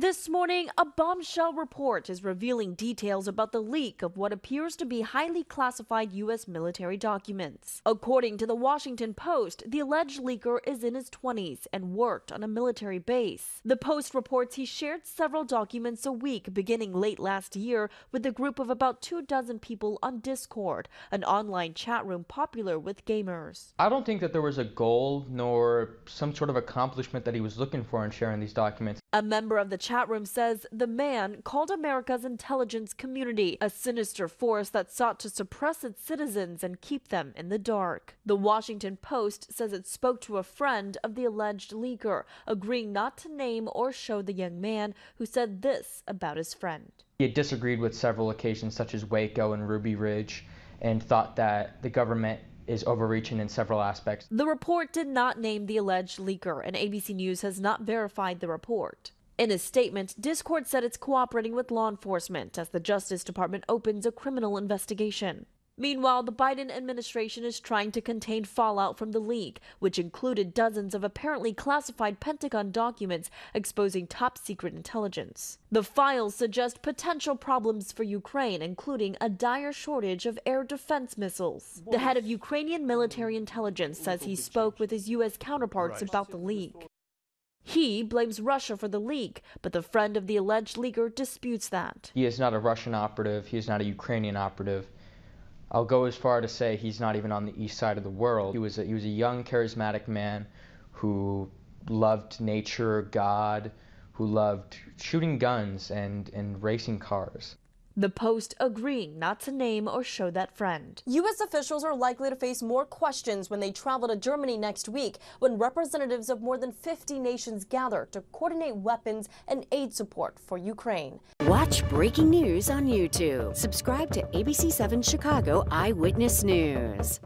This morning, a bombshell report is revealing details about the leak of what appears to be highly classified U.S. military documents. According to the Washington Post, the alleged leaker is in his 20s and worked on a military base. The Post reports he shared several documents a week beginning late last year with a group of about two dozen people on Discord, an online chat room popular with gamers. I don't think that there was a goal nor some sort of accomplishment that he was looking for in sharing these documents. A member of the chat room says the man called America's intelligence community a sinister force that sought to suppress its citizens and keep them in the dark. The Washington Post says it spoke to a friend of the alleged leaker, agreeing not to name or show the young man who said this about his friend. He had disagreed with several occasions, such as Waco and Ruby Ridge, and thought that the government is overreaching in several aspects. The report did not name the alleged leaker, and ABC News has not verified the report. In a statement, Discord said it's cooperating with law enforcement as the Justice Department opens a criminal investigation. Meanwhile, the Biden administration is trying to contain fallout from the leak, which included dozens of apparently classified Pentagon documents exposing top secret intelligence. The files suggest potential problems for Ukraine, including a dire shortage of air defense missiles. The head of Ukrainian military intelligence says he spoke with his U.S. counterparts about the leak. He blames Russia for the leak, but the friend of the alleged leaker disputes that. He is not a Russian operative, he is not a Ukrainian operative. I'll go as far to say he's not even on the east side of the world. He was a, he was a young, charismatic man who loved nature, God, who loved shooting guns and, and racing cars. The Post agreeing not to name or show that friend. U.S. officials are likely to face more questions when they travel to Germany next week when representatives of more than 50 nations gather to coordinate weapons and aid support for Ukraine. Watch breaking news on YouTube. Subscribe to ABC7 Chicago Eyewitness News.